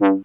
Thank you.